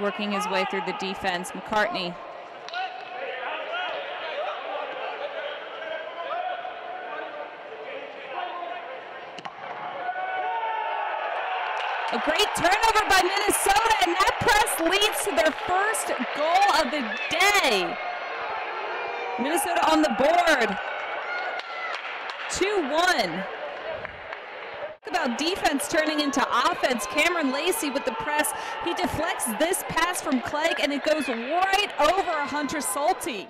working his way through the defense. McCartney. A great turnover by Minnesota, and that press leads to their first goal of the day. Minnesota on the board. 2 1 about defense turning into offense. Kameron Lacey with the press. He deflects this pass from Clegg and it goes right over Hunter Sulte.